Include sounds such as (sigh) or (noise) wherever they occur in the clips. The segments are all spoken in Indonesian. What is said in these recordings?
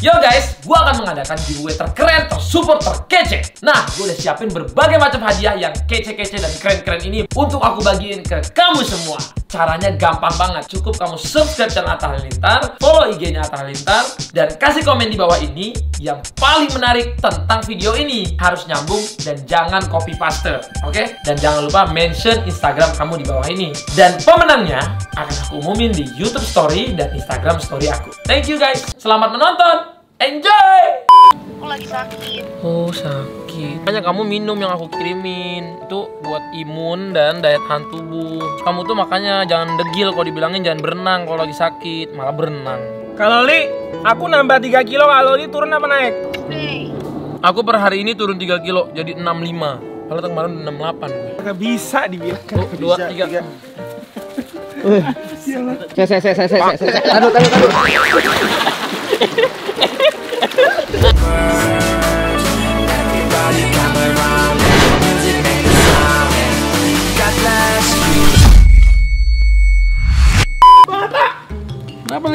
Yo guys, gua akan mengadakan giveaway terkeren, tersuper, terkece. Nah, gue udah siapin berbagai macam hadiah yang kece-kece dan keren-keren ini untuk aku bagiin ke kamu semua. Caranya gampang banget, cukup kamu subscribe channel Atta Halilintar, follow IG-nya Atta Halilintar, dan kasih komen di bawah ini yang paling menarik tentang video ini. Harus nyambung dan jangan copy paste, oke? Dan jangan lupa mention Instagram kamu di bawah ini. Dan pemenangnya akan aku umumin di YouTube Story dan Instagram Story aku. Thank you guys, selamat menonton! Enjoy! Aku lagi sakit. Oh sakit. Banyak kamu minum yang aku kirimin itu buat imun dan daya tahan tubuh. Kamu tuh makanya jangan degil kalau dibilangin jangan berenang kalau lagi sakit, malah berenang. Kalau Li, aku nambah 3 kilo, kalau Li turun apa naik? Hey. Aku per hari ini turun 3 kilo jadi 65. Kalau kemarin 68 gue. Gak bisa dibilang. Tuh, dua, tiga. Saya, saya, saya, saya, saya, saya. Aduh, aduh, aduh.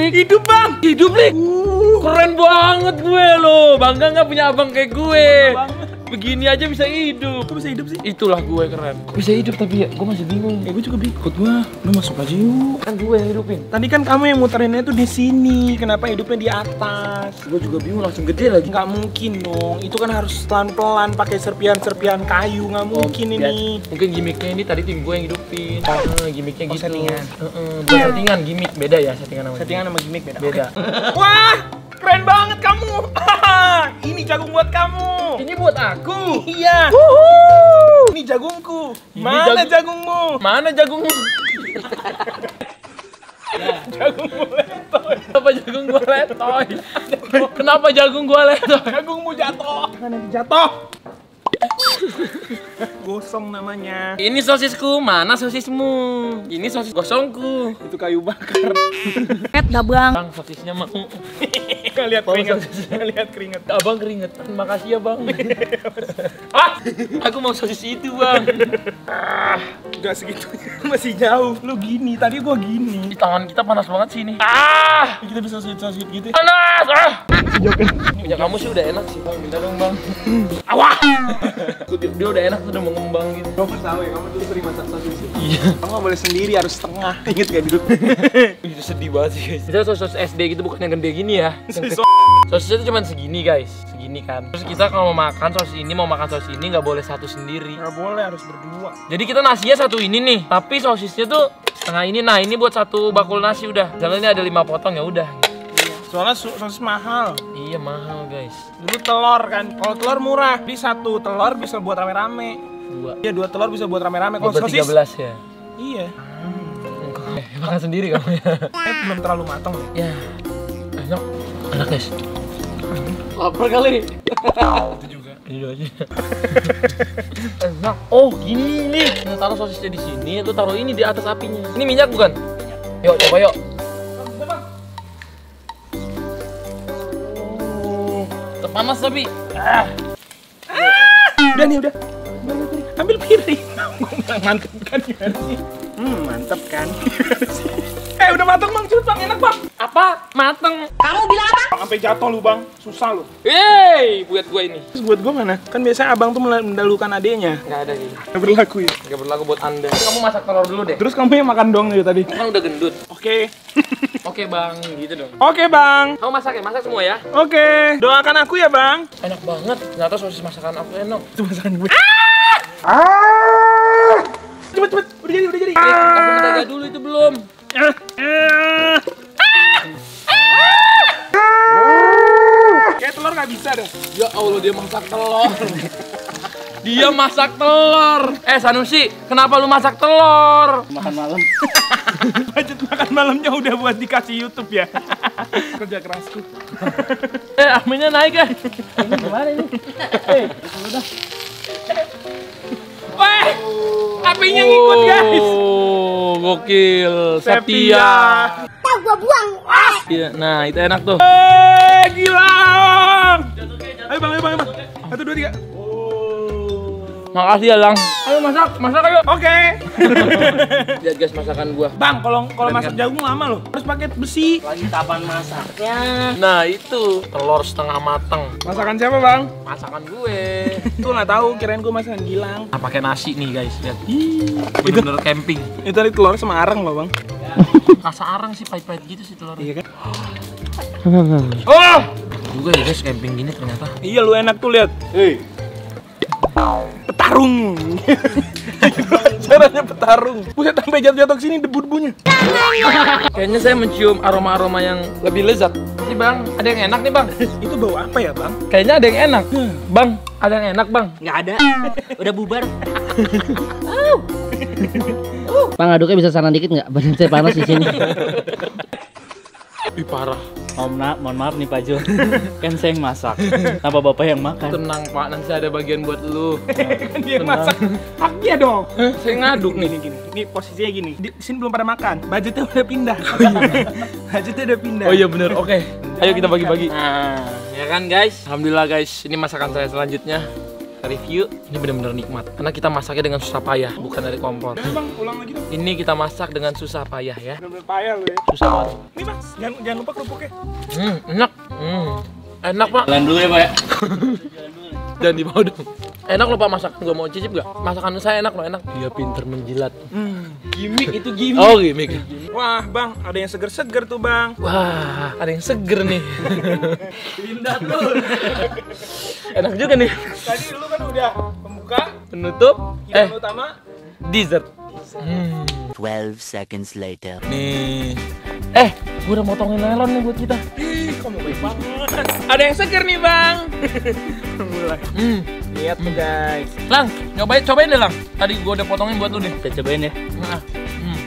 Nih? Hidup bang! Hidup nih! Keren banget gue loh! Bangga nggak punya abang kayak gue? Begini aja bisa hidup. Kok bisa hidup sih? Itulah gue keren. Kok bisa hidup tapi ya gue masih bingung. Ya gue juga ikut gua. Lu masuk aja yuk. Kan gue yang hidupin. Tadi kan kamu yang muterinnya tuh di sini. Kenapa hidupnya di atas? Gue juga bingung langsung gede lagi. Nggak mungkin dong. Itu kan harus pelan-pelan pakai serpian-serpian kayu. Nggak mungkin Ya, ini. Mungkin gimmicknya ini tadi tim gue yang hidupin. Heeh, gimmicknya Oh, gitu. settingan. Heeh, bukan settingan, gimmick beda ya settingan sama. Settingan sama gimmick beda. Beda. Wah. Ini jagung buat kamu. Ini buat aku. Iya. Ini jagungku. Ini Mana jagung- jagungmu? Mana jagungmu? Jagungmu letoy. Kenapa jagung gue letoy? Kenapa jagung gue letoy? Jagungmu jatuh. Kan nanti jatuh. Gosong namanya. Ini sosisku, mana sosismu? Ini sosis gosongku. Itu kayu bakar. Red dah bang. Bang, sosisnya mau. Nggak lihat Mau keringet. sosis. Nggak lihat keringet. Abang keringet. Makasih ya bang. (laughs) ah, aku mau sosis itu bang. Udah segitu. (laughs) Masih jauh. Lu gini. Tadi gua gini. Di tangan kita panas banget sih ini. Ah, Kita bisa suit-suit gitu. panas. Ah. Punya kamu sih udah enak sih bang. Minta dong bang. (laughs) Awah. dia, dia udah enak tuh udah mengembang gitu. Kamu tahu ya, kamu dulu sering masak sosis. Iya. Kamu nggak boleh sendiri, harus setengah. Ingat gak dulu? Itu sedih banget sih guys. Misalnya sosis SD gitu bukan yang gede gini ya. Yang Sosis. Sosisnya itu cuma segini guys. Segini kan. Terus kita kalau mau makan sosis ini mau makan sosis ini nggak boleh satu sendiri. Nggak boleh, harus berdua. Jadi kita nasinya satu ini nih, tapi sosisnya tuh setengah ini. Nah ini buat satu bakul nasi udah. Misalnya ini ada lima potong ya udah. Soalnya sosis mahal. Iya mahal guys. Dulu telur kan. Kalau telur murah, di satu telur bisa buat rame-rame. Dua. Iya, dua telur bisa buat rame-rame. Kalau Buat sosis, 13 ya. iya. Eh, makan sendiri kamu ya. Eh, belum terlalu matang ya. Ya. Enak. Guys. Lapar kali. Itu juga. Ini aja. Enak. (laughs) Oh gini nih. Kita taruh sosisnya di sini, lu taruh ini di atas apinya. Ini minyak bukan? Yuk coba yuk. Oh, terpanas tapi. Ah. Udah nih, udah. Ambil piring. (laughs) mantep kan gimana sih? Hmm, mantep kan. Gimana (laughs) sih? Eh, udah matang bang, cepet bang, enak bang. Apa? Mateng. Kamu bilang apa? Bang, Sampai jatuh lu bang, susah lu. Yeay, buat gue ini. Terus buat gue mana? Kan biasanya abang tuh mendahulukan adeknya. Nggak ada gitu. Nggak berlaku ya. Nggak berlaku buat anda. Kamu masak telur dulu deh. Terus kamu yang makan dong dari tadi. Kan udah gendut. Oke. (laughs) Oke bang, gitu dong. Oke bang. Kamu masak ya, masak semua ya. Oke. Doakan aku ya bang. Enak banget. Ternyata sosis masakan aku enak. Itu masakan gue. Ah! Cepet cepet. Udah jadi udah jadi. Eh, kasih mentega dulu itu belum. Kayak telur nggak bisa deh. Ya Allah dia masak telur. dia masak telur. Eh Sanusi, kenapa lu masak telur? Makan malam. (laughs) Budget makan malamnya udah buat dikasih YouTube ya. Kerja kerasku. Eh aminnya naik ya. Ini gimana ini? Weh, apinya ngikut guys. Oh, gokil. Septia. Septia. Iya, nah itu enak tuh. Eh, gila. Ayo bang, ayo bang, ayo bang. Satu, dua, tiga. Makasih ya, Lang. Ayo masak, masak ayo. Oke. (laughs) Lihat guys masakan gua. Bang, kalau kalau masak jagung lama loh. Harus pakai besi. Lagi kapan masaknya? Nah, itu telur setengah mateng. Masakan siapa, Bang? Masakan gue. (laughs) Tuh nggak tahu, kirain gue masakan Gilang. Nah, pakai nasi nih, guys. Lihat. Bener-bener camping. Itu tadi telur sama areng loh, Bang. (laughs) Rasa arang sih pahit-pahit gitu sih telur. Iya kan? (gasps) Oh! Juga ya guys camping gini ternyata. Iya, lu enak tuh lihat. Hei. Petarung. Caranya petarung. Buset sampai jatuh-jatuh sini debu-debunya. Kayaknya saya mencium aroma-aroma yang lebih lezat. Nih bang, ada yang enak nih bang. Itu bau apa ya, Bang? Kayaknya ada yang enak. Bang, ada yang enak bang. Nggak ada. Udah bubar. Bang aduknya bisa saran dikit nggak? Badan saya panas di sini. Ih parah. Mohon maaf, mohon maaf nih Pak Jo. (laughs) kan saya yang masak. Kenapa Bapak yang makan? Tenang pak, nanti ada bagian buat lu. (laughs) Kan dia yang masak. Haknya dong. saya ngaduk nih. Gini, gini. Ini posisinya gini. Di sini belum pada makan. Budgetnya udah pindah. (laughs) Budgetnya udah pindah. Oh iya bener, oke. Ayo kita bagi-bagi. Nah, ya kan guys. Alhamdulillah guys, ini masakan saya selanjutnya. Review, ini benar-benar nikmat. Karena kita masaknya dengan susah payah, bukan dari kompor. Nah, Bang, ulang lagi dong. Ini kita masak dengan susah payah ya. Bener-bener payah lu ya. Susah banget. Nih, Bang. Jangan, jangan lupa kerupuknya. Hmm, enak. Hmm. Enak pak. Jalan dulu ya Pak ya. (laughs) Jangan dibawa dong. Enak loh pak masakan gua mau cicip gak? Masakan saya enak loh enak. Dia pinter menjilat. Hmm. Gimik itu gimik. Oh gimmick. Wah, Bang, ada yang seger-seger tuh, Bang. Wah, ada yang seger nih. (laughs) Pindah tuh. (laughs) enak juga nih. Tadi lu kan udah pembuka, Penutup. Eh, hidangan utama. dessert. Hmm. 12 seconds later. Nih. Eh, gua udah motongin melon nih buat kita. Ih, kamu baik banget. Ada yang seger nih, Bang. Mulai. Hmm. Lihat tuh, guys. Lang, cobain cobain deh, Lang. Tadi gua udah potongin buat lu deh. Kita cobain ya. Nah. Hmm.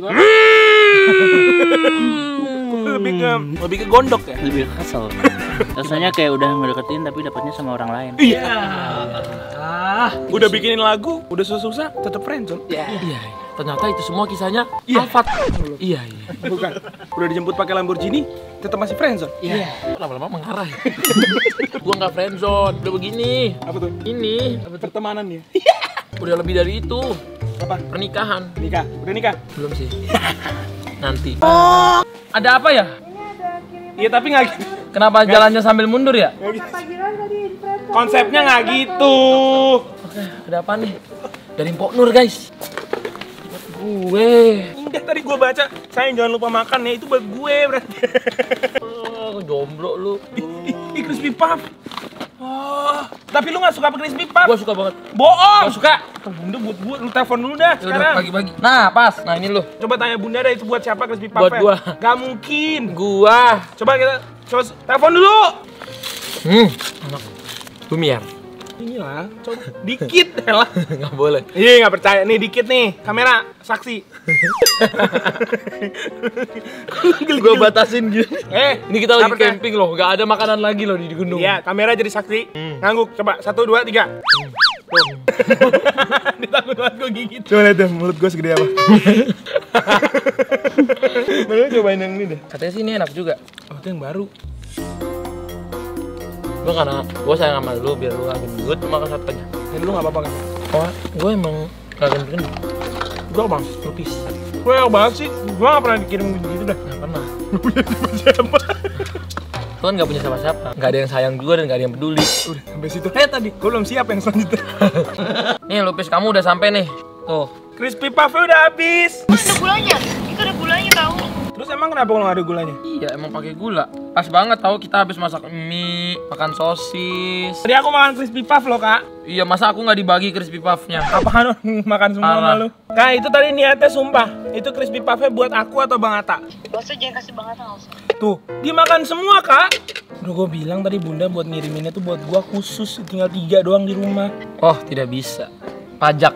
(laughs) Lebih ke lebih ke gondok ya. Lebih kesel. (laughs) Rasanya kayak udah ngedeketin tapi dapatnya sama orang lain. Iya. Udah bikinin lagu, udah susah-susah, tetep friendzone. Iya. Ternyata itu semua kisahnya Alfat. Iya, iya. Bukan. Udah dijemput pakai Lamborghini, tetap masih friendzone. Iya. Lama-lama mengarah ya. (laughs) gua nggak friendzone, udah begini. Apa tuh? Ini Pertemanan ya. udah lebih dari itu. Apa? Pernikahan. Nikah. Udah nikah? Belum sih. (laughs) Nanti. Ada apa ya? Iya, tapi nggak gitu. Kenapa jalannya sambil mundur ya? Gitu. Konsepnya nggak gitu. Oke, ada apa nih? Dari Mpok Nur, guys. Buat gue. Udah tadi gue baca, sayang jangan lupa makan ya, itu buat gue berarti. Oh, jomblo lu. (laughs) Ih, crispy puff. Oh, tapi lu nggak suka crispy puff? Gua suka banget. Bohong. Gua suka. Bunda buat gue, lu telepon dulu dah Ya udah, sekarang. bagi-bagi. Nah, pas. Nah, ini lu. Coba tanya bunda deh itu buat siapa crispy puff Buat gua. Gak mungkin. Gua. Coba kita, coba telepon dulu. Hmm, enak. Lumiere. Inilah, coba dikit lah. (laughs) Nggak boleh. Iya nggak percaya nih dikit nih kamera saksi. (laughs) Gua batasin gitu. Eh Ini kita lagi percaya. camping loh, nggak ada makanan lagi loh di gunung. Iya kamera jadi saksi. Hmm. Ngangguk coba satu dua tiga. Ditakut banget gue gigit. Coba lihat deh mulut gue segede apa. (laughs) Baru cobain yang ini deh. Katanya sih ini enak juga. Oh itu yang baru. Gua karena gua sayang sama lu biar lu gak gendut makan satunya. Ini lu nggak apa-apa kan? Oh, gua emang gak gendut. Gue bang lupis. Gue yang banget sih. Gue nggak pernah dikirim gitu dah. Gak pernah. Siapa? Lu kan gak punya siapa-siapa. Gak ada yang sayang juga dan gak ada yang peduli. Udah sampai situ. Eh tadi gue belum siap yang selanjutnya. (laughs) Nih lupis kamu udah sampai nih. Tuh. Crispy puffnya udah habis. Ada gulanya. Itu ada gulanya tahu. Emang kenapa kalau nggak ada gulanya? Iya emang pakai gula. Pas banget tahu kita habis masak mie, makan sosis. Tadi aku makan crispy puff loh kak. Iya masa aku nggak dibagi crispy puffnya? Apaan (laughs) makan semua sama Parah. lu? Kak itu tadi niatnya sumpah. Itu crispy puffnya buat aku atau Bang Ata? Gak usah jangan kasih banget nggak usah. Tuh, dimakan semua kak. Udah gue bilang tadi bunda buat ngiriminnya tuh buat gua khusus tinggal tiga doang di rumah. Oh tidak bisa. Pajak.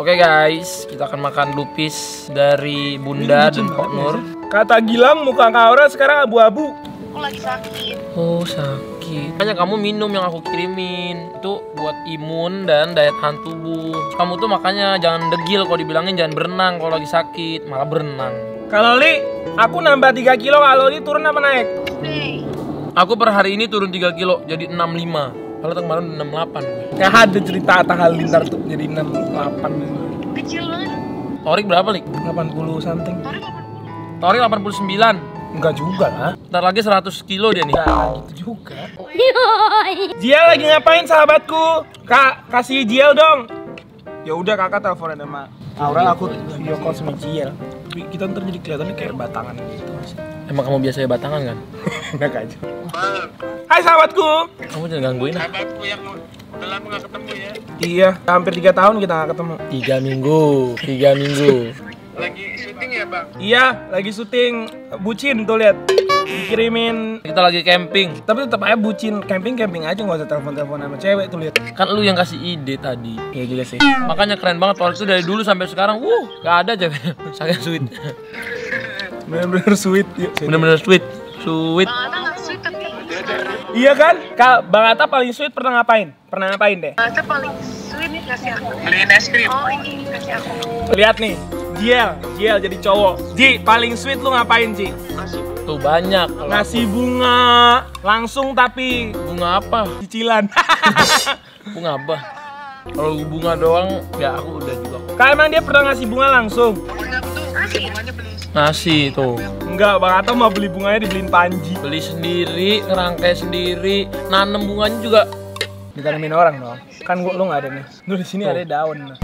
Oke guys, kita akan makan lupis dari Bunda dan Kok Nur. Kata Gilang muka Kak Aura sekarang abu-abu. Aku lagi sakit. Oh sakit. Banyak kamu minum yang aku kirimin itu buat imun dan daya tahan tubuh. Kamu tuh makanya jangan degil kalau dibilangin jangan berenang kalau lagi sakit, malah berenang. Kalau Li, aku nambah 3 kilo kalau Li turun apa naik? Aku per hari ini turun 3 kilo jadi 65. Kalau tahun kemarin 68 gue. Nggak ada cerita Atta Halilintar tuh jadi 68 Kecil banget. Torik berapa, Lik? 80 something. Tarik 80. Torik 89. Enggak juga lah. Ntar lagi 100 kilo dia nih. Enggak gitu juga. Jiel lagi ngapain sahabatku? Kak, kasih Jiel dong. Ya udah kakak teleponan sama Aurel aku video call sama Jiel. Kita ntar jadi kelihatannya kayak batangan gitu. Emang kamu biasanya batangan kan? (laughs) Enggak aja. Hai sahabatku. Kamu jangan gangguin ah. Iya, hampir 3 tahun kita nggak ketemu. Tiga minggu, tiga minggu. Iya, lagi syuting bucin tuh lihat. Dikirimin Kita lagi camping. tapi tetap aja bucin camping camping aja nggak usah telepon telepon sama cewek tuh lihat Kan lu yang kasih ide tadi. iya juga sih Makanya keren banget Torik itu dari dulu sampai sekarang. Wuh, gak ada cewek. (laughs) Sangat sweet. Bener-bener sweet. Bener-bener sweet. Sweet. Tapi. iya kan kak bang Atta paling sweet pernah ngapain pernah ngapain deh Bang Atta paling sweet ngasih aku. Beliin es krim. Oh ini kasih aku. lihat nih Jiel, Jiel jadi cowok. Ji, paling sweet lu ngapain, Ji? Tuh banyak. Kalau Ngasih bunga langsung tapi bunga apa? cicilan. (laughs) Bunga apa? Kalau bunga doang, ya aku udah juga. Kak emang dia pernah ngasih bunga langsung? Nasi tuh. Enggak, Bang Atta mau beli bunganya dibeliin Panji. Beli sendiri, ngerangkai sendiri, nanem bunganya juga. Ditanemin orang dong. Kan gua lu nggak ada nih. Lu di sini ada daun.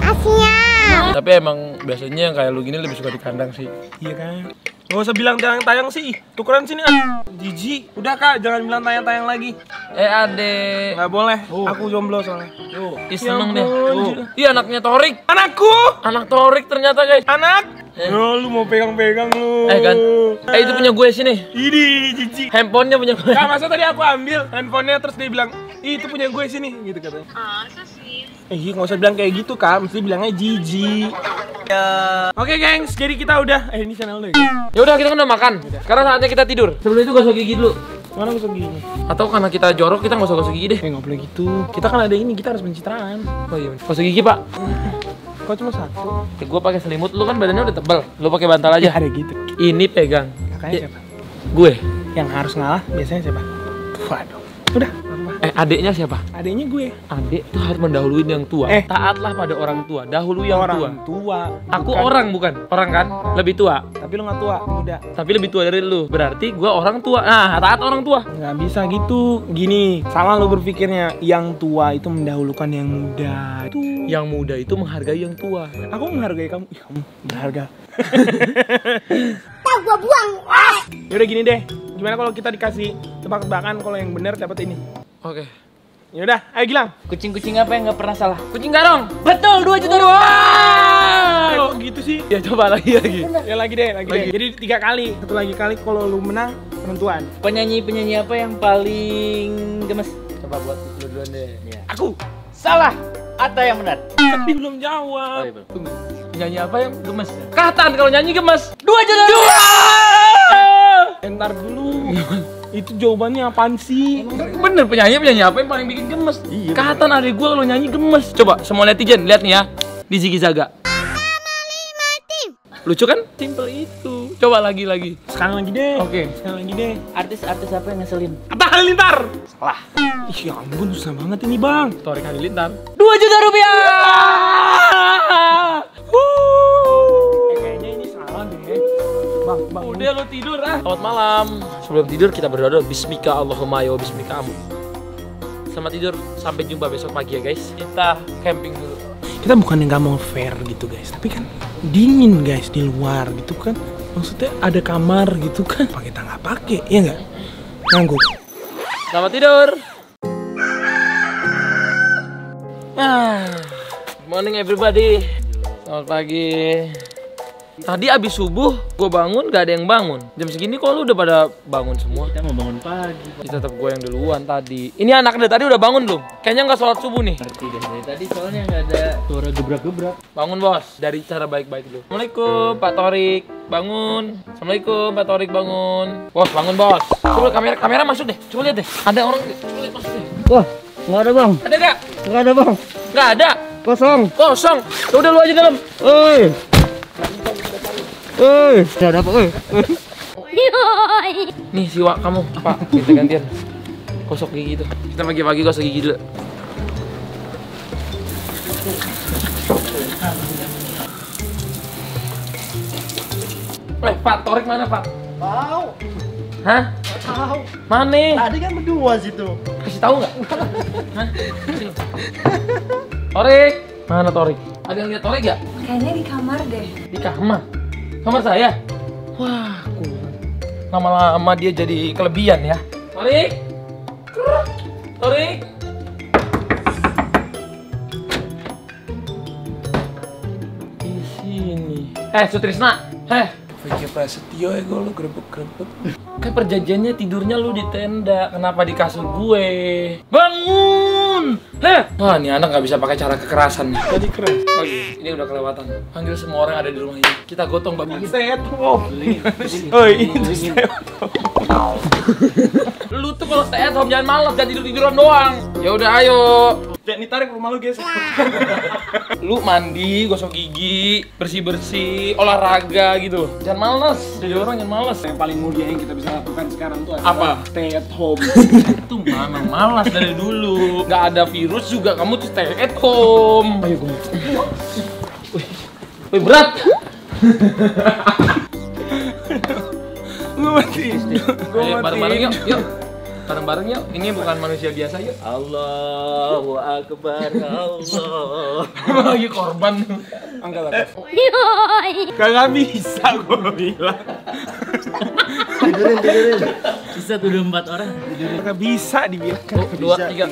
Tapi emang biasanya yang kayak lu gini lebih suka di kandang sih. Iya kan? Gak usah bilang tayang-tayang sih. Tukeran sini ah. Jiji. Udah Kak, jangan bilang tayang-tayang lagi. Eh adek, Nggak boleh. Aku jomblo soalnya. Ih seneng deh. Iya anaknya Torik. Anakku. Anak Torik ternyata guys. Anak. Eh. Oh, lu mau pegang-pegang lu. Eh kan, eh itu punya gue sini. Ini Jiji. Handphonenya punya gue. Kak, masa tadi aku ambil handphonenya terus dia bilang, Ih, itu punya gue sini, gitu katanya. Masa Eh, iya, nggak usah bilang kayak gitu, Kak. Mesti bilangnya Jiji. Ya. Oke, gengs. Jadi kita udah, eh ini channel lu ya? Ya udah kita kan udah makan. Sekarang saatnya kita tidur. Sebelum itu gosok gigi dulu. Mana gosok gigi? Atau karena kita jorok kita nggak usah gosok gigi deh. Eh, nggak boleh gitu. Kita kan ada ini, kita harus pencitraan. Oh iya. Gosok gigi pak. Kok cuma satu? Ya, gue pakai selimut, lu kan badannya udah tebal. Lu pakai bantal Ya, aja. ada gitu. Ini pegang. Kakaknya Ya, siapa? Gue. Yang harus ngalah biasanya siapa? Waduh. Udah? Eh adeknya siapa? Adanya gue. Adek tuh harus mendahului yang tua. Eh. taatlah pada orang tua. Dahulu yang tua. orang tua. Aku Bukan- orang bukan? Orang kan? Lebih tua. Tapi lu nggak tua, muda. Tapi lebih tua dari lu. Berarti gua orang tua. Nah, taat orang tua. Nggak bisa gitu. Gini, salah lu berpikirnya. Yang tua itu mendahulukan yang muda. Itu. Yang muda itu menghargai yang tua. Aku menghargai kamu. Ih, kamu berharga. Yaudah gini deh. Gimana kalau kita dikasih tebak-tebakan kalau yang benar dapat ini? Oke. Yaudah, ayo Gilang. Kucing-kucing apa yang nggak pernah salah? Kucing garong. Betul, 2 juta Eh, kok gitu sih? Ya coba lagi lagi. Ya lagi deh, lagi, Lagi. deh. Jadi tiga kali. Satu lagi kali kalau lu menang penentuan. Penyanyi-penyanyi apa yang paling gemes? Coba buat lu duluan deh. Aku. Salah. Atau yang benar? Tapi belum jawab. iya, Tunggu. Nyanyi apa yang gemes? Kahtan kalau nyanyi gemes. 2 juta. Eh, Ntar dulu. Itu jawabannya apaan sih? Bener penyanyi penyanyi apa yang paling bikin gemes? Iya. Kahtan adik gua kalau nyanyi gemes. Coba semua netizen lihat nih ya. Di Ziggy Zaga. Lucu kan? Simple itu. Coba lagi lagi. Sekarang lagi deh. Oke. Sekarang lagi deh. Artis-artis apa yang ngeselin? Atta Halilintar. Salah. Ih, ya ampun susah banget ini, Bang. Torik Halilintar. 2 juta rupiah. Eh, Bang, Bang. Udah lu tidur ah. Selamat malam. Sebelum tidur kita berdoa dulu. Bismika Allahumma ya bismika amu. Selamat tidur. Sampai jumpa besok pagi ya guys. Kita camping dulu. Kita bukan yang nggak mau fair gitu, guys. Tapi kan dingin, guys, di luar gitu kan. Maksudnya ada kamar gitu kan. Apa kita nggak pakai? Iya nggak? Ngangguk. Selamat tidur. Ah, morning everybody. Selamat pagi. Tadi abis subuh, gue bangun gak ada yang bangun. Jam segini kok lu udah pada bangun semua? Kita mau bangun pagi. Kita tetap gue yang duluan tadi. Ini anak dari tadi udah bangun belum? Kayaknya nggak sholat subuh nih. Ngerti deh dari tadi soalnya nggak ada suara gebrak-gebrak. Bangun bos, dari cara baik-baik dulu. Assalamualaikum Pak Torik, bangun. Assalamualaikum Pak Torik bangun. Bos bangun bos. Coba kamera kamera masuk deh. Coba lihat deh. Ada orang. Coba lihat masuk deh. Wah, nggak ada bang, Ada gak? nggak ada bang, Nggak ada. kosong. Kosong. Ya udah lu aja dalam. Oi, oi, nggak ada apa, oi. Nih siwa kamu. Pak, kita gantian. Gosok gigi tuh. Kita pagi-pagi gosok gigi dulu. Eh, Pak, Torik mana, Pak? Tahu. Hah? Tahu. Mana? Tadi kan berdua situ. Kasih tahu nggak? Hah? Torik, mana Torik? Ada yang lihat Torik nggak? Kayaknya di kamar deh. Di kamar. Kamar saya. Wah. Lama-lama dia jadi kelebihan ya. Kruk. Torik. Di sini. Eh, Sutrisna. Eh, Pikir Prasetyo ya gue lu grebek-grebek. Kan perjanjiannya tidurnya lu di tenda, kenapa di kasur gue? Bangun! Heh! Wah, ini anak nggak bisa pakai cara kekerasan. Tadi keren. Oh iya, ini udah kelewatan. Panggil semua orang yang ada di rumah ini. Kita gotong babi. Stay at home. Oh stay at home. Lu tuh kalau stay at home jangan malas, jangan tidur tiduran doang. Ya udah, ayo. Jangan ditarik rumah lu guys. (laughs) Lu mandi, gosok gigi, bersih bersih, olahraga gitu. Jangan malas. Jadi orang jangan malas. Yang paling mulia yang kita bisa lakukan sekarang tuh Apa? Stay at home. (laughs) Itu mana malas dari dulu. Gak ada virus juga kamu tuh stay at home. Ayo gue. Wih berat. (laughs) Mati. Gue Ayo mati. bareng-bareng yuk, yuk. Bareng-bareng yuk. Ini bukan manusia biasa yuk. Allahu Akbar Allah. Lagi korban. Angkat atas. Kagak bisa gue bilang. Tidurin, tidurin. Bisa empat orang. Kagak bisa dibilang. Satu, dua, Bisa, tiga.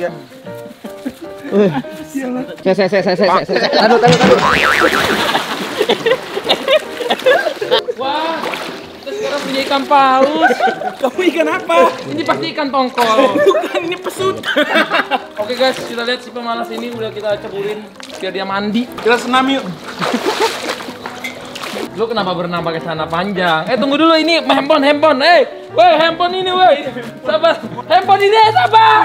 Saya saya saya saya saya saya. Aduh, aduh, aduh. Wah, kita punya ikan paus. (laughs) Kamu ikan apa? Ini pasti ikan tongkol. (laughs) Bukan ini pesut. (laughs) Oke guys, kita lihat si pemalas ini udah kita ceburin biar dia mandi. Kita senam yuk. Lu kenapa berenang pakai celana panjang? Eh tunggu dulu ini handphone handphone. Eh, woi handphone ini woi. Sabar. Handphone ini sabar.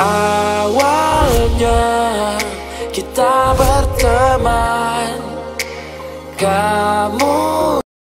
Awalnya kita berteman. Kau